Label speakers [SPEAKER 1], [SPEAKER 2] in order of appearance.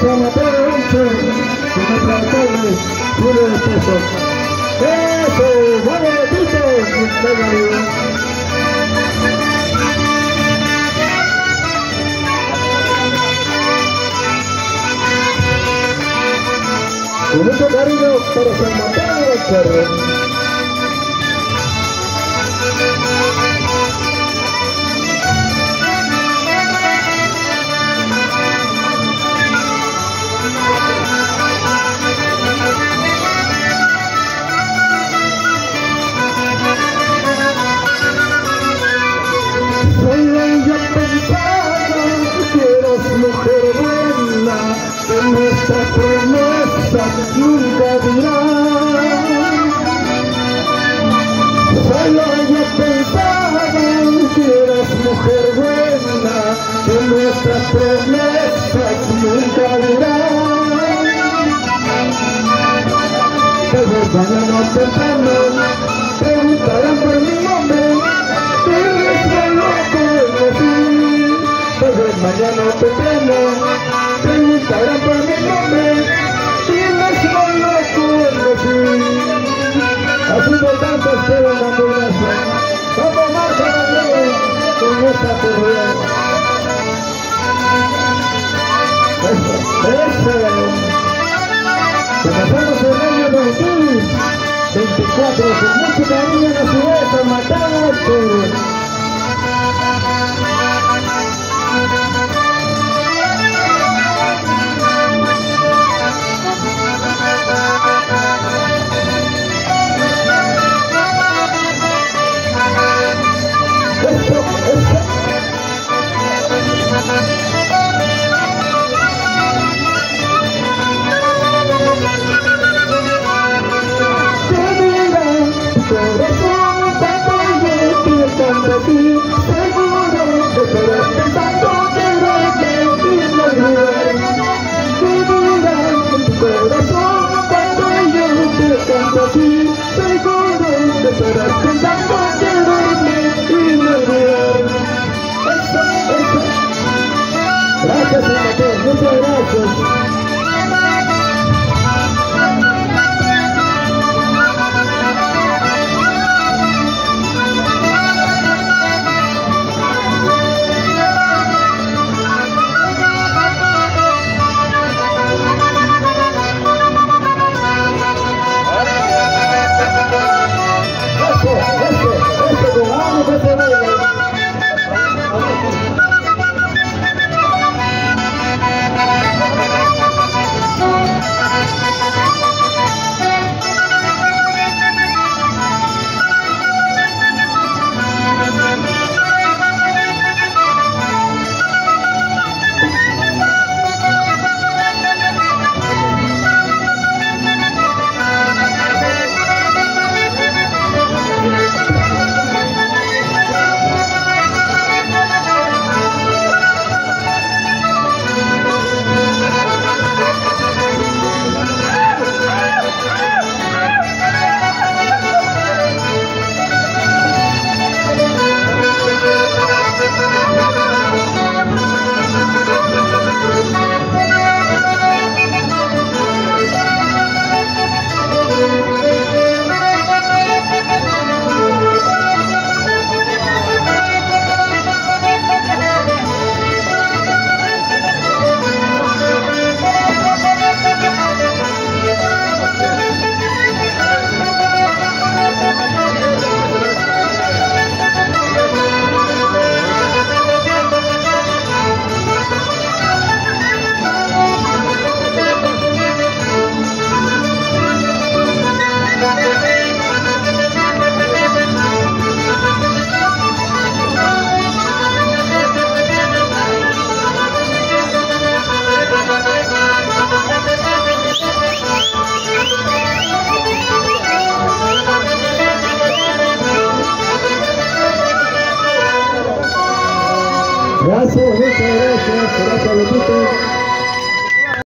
[SPEAKER 1] como Ponce, como Trastorno, tiene el peso. ¡Eso! ¡Vamos, Tito! ¡Venga! Con mucho cariño para San Mateo Cerro. Dirá. Solo yo pensaba que eras mujer buena, que nuestra promesa nunca dirá. Pero mañana temprano preguntarán por mi nombre mañana temprano preguntarán por con esta el año 2024 con mucho cariño la ciudad de San Gracias, Muchas gracias. gracias por aplaudirte.